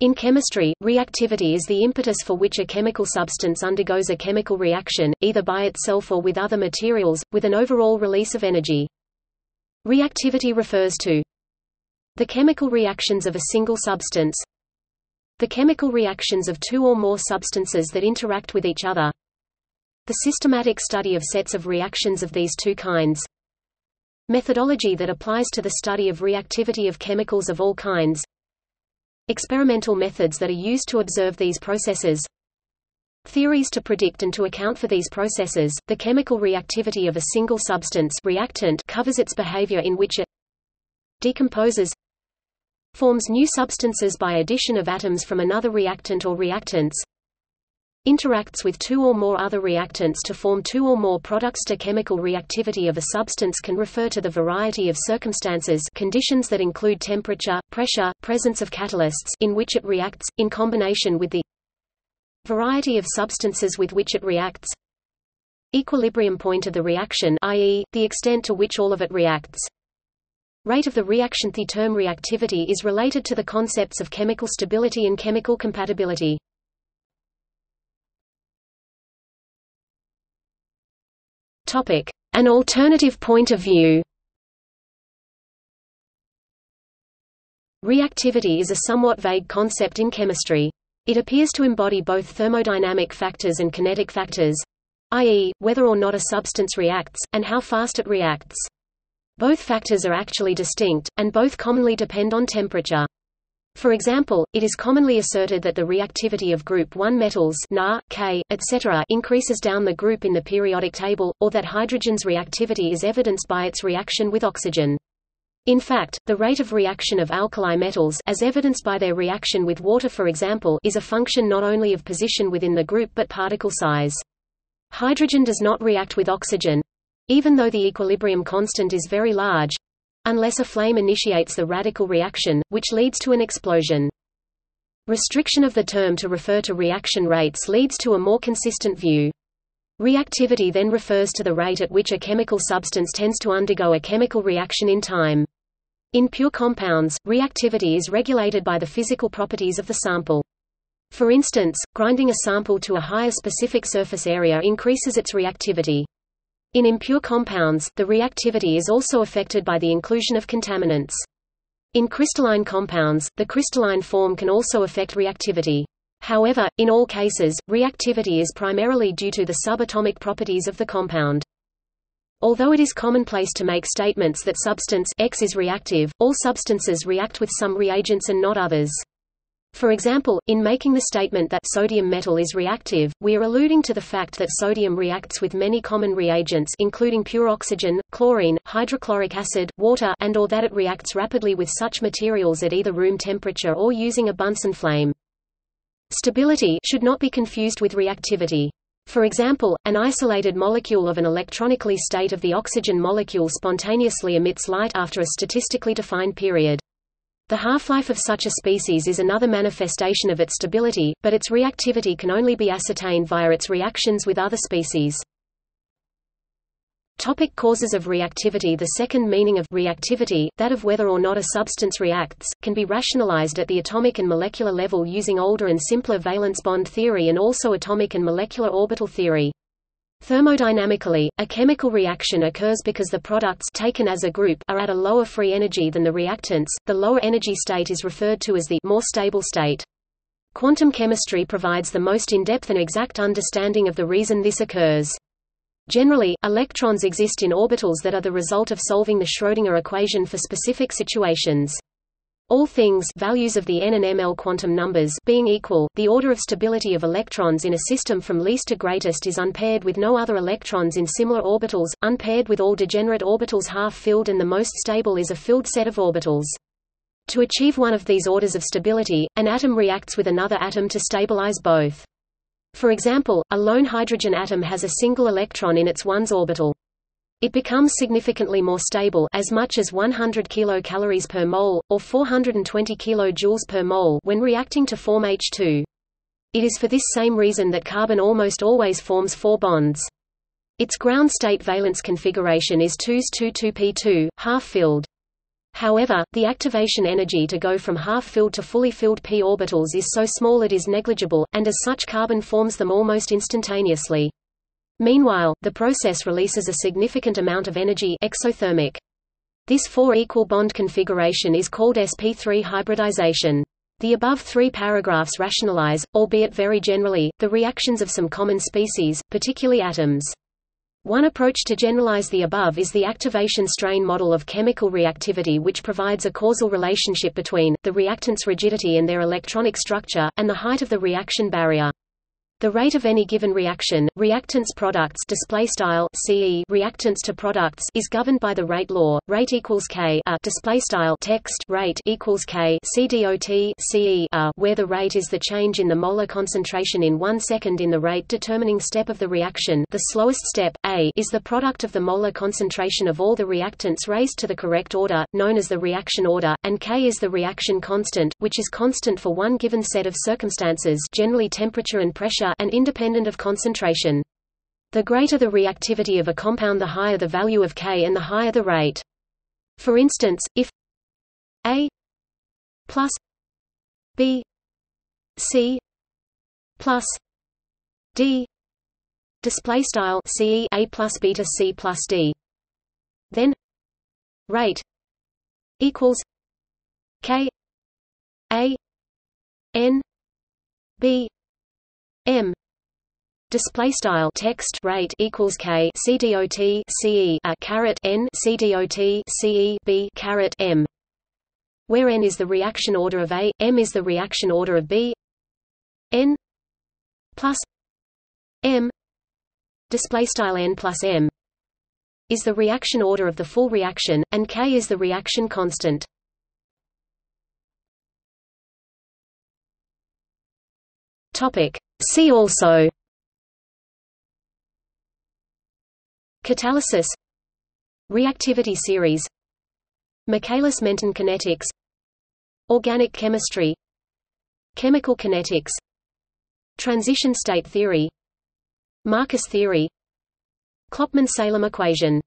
In chemistry, reactivity is the impetus for which a chemical substance undergoes a chemical reaction, either by itself or with other materials, with an overall release of energy. Reactivity refers to the chemical reactions of a single substance, the chemical reactions of two or more substances that interact with each other, the systematic study of sets of reactions of these two kinds, methodology that applies to the study of reactivity of chemicals of all kinds, experimental methods that are used to observe these processes, Theories to predict and to account for these processes, the chemical reactivity of a single substance reactant covers its behavior in which it decomposes forms new substances by addition of atoms from another reactant or reactants interacts with two or more other reactants to form two or more products. To chemical reactivity of a substance can refer to the variety of circumstances conditions that include temperature, pressure, presence of catalysts in which it reacts, in combination with the variety of substances with which it reacts equilibrium point of the reaction i.e., the extent to which all of it reacts. Rate of the reaction The term reactivity is related to the concepts of chemical stability and chemical compatibility. Topic: An alternative point of view. Reactivity is a somewhat vague concept in chemistry. It appears to embody both thermodynamic factors and kinetic factors, i.e., whether or not a substance reacts, and how fast it reacts. Both factors are actually distinct, and both commonly depend on temperature. For example, it is commonly asserted that the reactivity of group 1 metals Na, K, etc. increases down the group in the periodic table, or that hydrogen's reactivity is evidenced by its reaction with oxygen. In fact, the rate of reaction of alkali metals as evidenced by their reaction with water for example is a function not only of position within the group but particle size. Hydrogen does not react with oxygen even though the equilibrium constant is very large unless a flame initiates the radical reaction, which leads to an explosion. Restriction of the term to refer to reaction rates leads to a more consistent view. Reactivity then refers to the rate at which a chemical substance tends to undergo a chemical reaction in time. In pure compounds, reactivity is regulated by the physical properties of the sample. For instance, grinding a sample to a higher specific surface area increases its reactivity. In impure compounds, the reactivity is also affected by the inclusion of contaminants. In crystalline compounds, the crystalline form can also affect reactivity. However, in all cases, reactivity is primarily due to the subatomic properties of the compound. Although it is commonplace to make statements that substance X is reactive, all substances react with some reagents and not others. For example, in making the statement that sodium metal is reactive, we are alluding to the fact that sodium reacts with many common reagents including pure oxygen, chlorine, hydrochloric acid, water and or that it reacts rapidly with such materials at either room temperature or using a Bunsen flame. Stability should not be confused with reactivity. For example, an isolated molecule of an electronically state of the oxygen molecule spontaneously emits light after a statistically defined period. The half-life of such a species is another manifestation of its stability, but its reactivity can only be ascertained via its reactions with other species. Topic causes of reactivity The second meaning of reactivity, that of whether or not a substance reacts, can be rationalized at the atomic and molecular level using older and simpler valence bond theory and also atomic and molecular orbital theory. Thermodynamically, a chemical reaction occurs because the products taken as a group are at a lower free energy than the reactants. The lower energy state is referred to as the more stable state. Quantum chemistry provides the most in-depth and exact understanding of the reason this occurs. Generally, electrons exist in orbitals that are the result of solving the Schrödinger equation for specific situations. All things values of the n and ml quantum numbers being equal, the order of stability of electrons in a system from least to greatest is unpaired with no other electrons in similar orbitals, unpaired with all degenerate orbitals half-filled and the most stable is a filled set of orbitals. To achieve one of these orders of stability, an atom reacts with another atom to stabilize both. For example, a lone hydrogen atom has a single electron in its 1s orbital. It becomes significantly more stable as much as 100 kilocalories per mole, or 420 kilojoules per mole when reacting to form H2. It is for this same reason that carbon almost always forms four bonds. Its ground state valence configuration is 2s 2 2p2, half-filled. However, the activation energy to go from half-filled to fully filled p orbitals is so small it is negligible, and as such carbon forms them almost instantaneously. Meanwhile, the process releases a significant amount of energy exothermic. This four-equal bond configuration is called sp3 hybridization. The above three paragraphs rationalize, albeit very generally, the reactions of some common species, particularly atoms. One approach to generalize the above is the activation strain model of chemical reactivity which provides a causal relationship between, the reactants' rigidity and their electronic structure, and the height of the reaction barrier. The rate of any given reaction, reactants products display style CE reactants to products is governed by the rate law. Rate equals K a display style text rate equals K C dot CE a uh, where the rate is the change in the molar concentration in 1 second in the rate determining step of the reaction. The slowest step A is the product of the molar concentration of all the reactants raised to the correct order, known as the reaction order, and K is the reaction constant, which is constant for one given set of circumstances, generally temperature and pressure and independent of concentration. The greater the reactivity of a compound the higher the value of K and the higher the rate. For instance, if A plus B C plus D display style C A plus beta C plus D then rate equals K A N B M. Display style text rate equals k. C dot ce a caret n. C dot ce b. m. Where n is the reaction order of a m is the reaction order of b. N. Plus m. Display style n plus m. Is the reaction order of the full reaction and k is the reaction constant topic. See also Catalysis Reactivity series Michaelis-Menten kinetics Organic chemistry Chemical kinetics Transition state theory Marcus theory Klopman-Salem equation